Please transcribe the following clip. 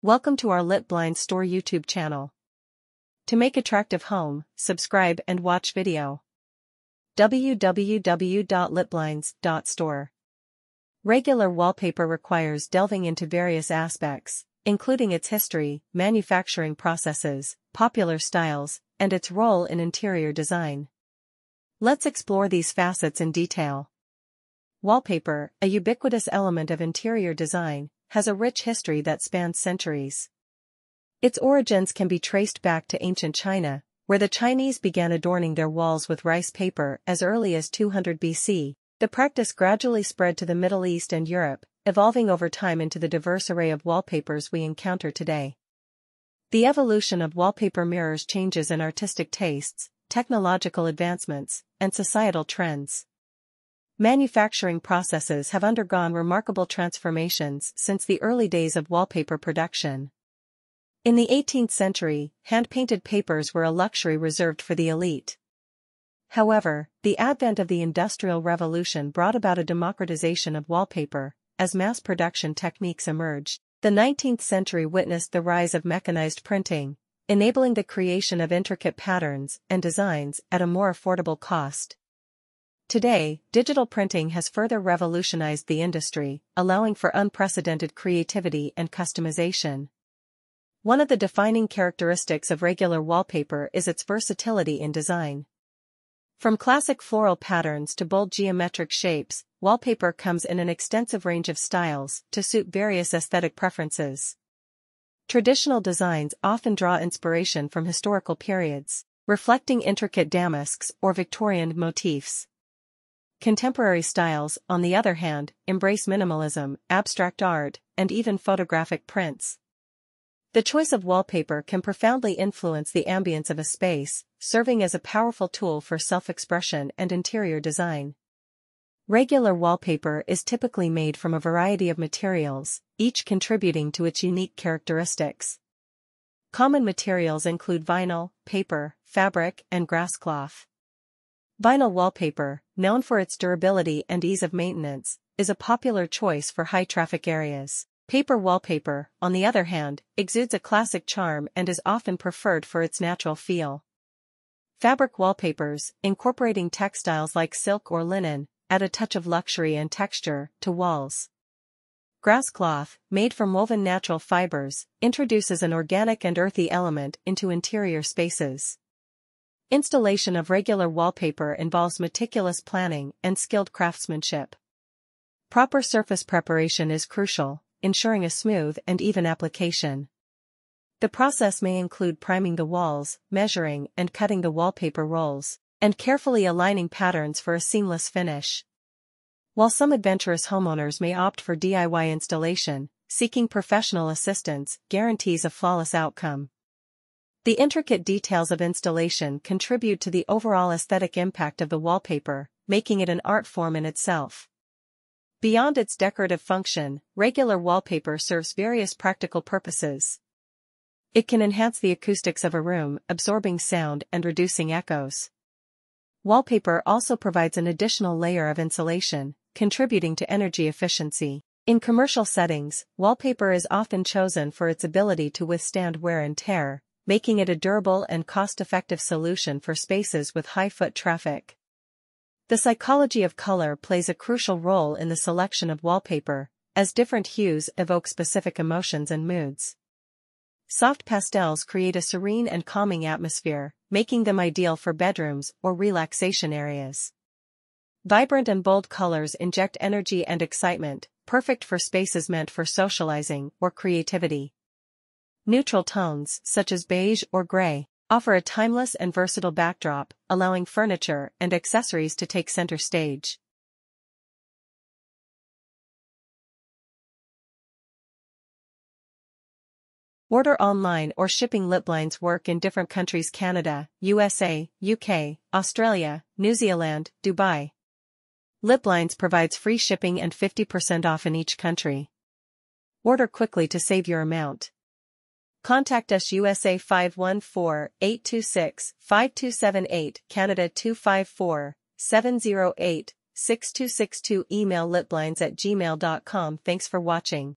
Welcome to our Lit Blind Store YouTube channel. To make attractive home, subscribe and watch video. www.litblinds.store Regular wallpaper requires delving into various aspects, including its history, manufacturing processes, popular styles, and its role in interior design. Let's explore these facets in detail. Wallpaper, a ubiquitous element of interior design, has a rich history that spans centuries. Its origins can be traced back to ancient China, where the Chinese began adorning their walls with rice paper as early as 200 BC. The practice gradually spread to the Middle East and Europe, evolving over time into the diverse array of wallpapers we encounter today. The evolution of wallpaper mirrors changes in artistic tastes, technological advancements, and societal trends. Manufacturing processes have undergone remarkable transformations since the early days of wallpaper production. In the 18th century, hand-painted papers were a luxury reserved for the elite. However, the advent of the Industrial Revolution brought about a democratization of wallpaper, as mass production techniques emerged. The 19th century witnessed the rise of mechanized printing, enabling the creation of intricate patterns and designs at a more affordable cost. Today, digital printing has further revolutionized the industry, allowing for unprecedented creativity and customization. One of the defining characteristics of regular wallpaper is its versatility in design. From classic floral patterns to bold geometric shapes, wallpaper comes in an extensive range of styles to suit various aesthetic preferences. Traditional designs often draw inspiration from historical periods, reflecting intricate damasks or Victorian motifs. Contemporary styles, on the other hand, embrace minimalism, abstract art, and even photographic prints. The choice of wallpaper can profoundly influence the ambience of a space, serving as a powerful tool for self-expression and interior design. Regular wallpaper is typically made from a variety of materials, each contributing to its unique characteristics. Common materials include vinyl, paper, fabric, and grass cloth. Vinyl wallpaper, known for its durability and ease of maintenance, is a popular choice for high-traffic areas. Paper wallpaper, on the other hand, exudes a classic charm and is often preferred for its natural feel. Fabric wallpapers, incorporating textiles like silk or linen, add a touch of luxury and texture to walls. Grass cloth, made from woven natural fibers, introduces an organic and earthy element into interior spaces. Installation of regular wallpaper involves meticulous planning and skilled craftsmanship. Proper surface preparation is crucial, ensuring a smooth and even application. The process may include priming the walls, measuring and cutting the wallpaper rolls, and carefully aligning patterns for a seamless finish. While some adventurous homeowners may opt for DIY installation, seeking professional assistance guarantees a flawless outcome. The intricate details of installation contribute to the overall aesthetic impact of the wallpaper, making it an art form in itself. Beyond its decorative function, regular wallpaper serves various practical purposes. It can enhance the acoustics of a room, absorbing sound and reducing echoes. Wallpaper also provides an additional layer of insulation, contributing to energy efficiency. In commercial settings, wallpaper is often chosen for its ability to withstand wear and tear, making it a durable and cost-effective solution for spaces with high foot traffic. The psychology of color plays a crucial role in the selection of wallpaper, as different hues evoke specific emotions and moods. Soft pastels create a serene and calming atmosphere, making them ideal for bedrooms or relaxation areas. Vibrant and bold colors inject energy and excitement, perfect for spaces meant for socializing or creativity. Neutral tones, such as beige or gray, offer a timeless and versatile backdrop, allowing furniture and accessories to take center stage. Order online or shipping Litblinds work in different countries Canada, USA, UK, Australia, New Zealand, Dubai. Litblinds provides free shipping and 50% off in each country. Order quickly to save your amount. Contact us USA 514-826-5278, Canada 254-708-6262 Email litblinds at gmail.com Thanks for watching.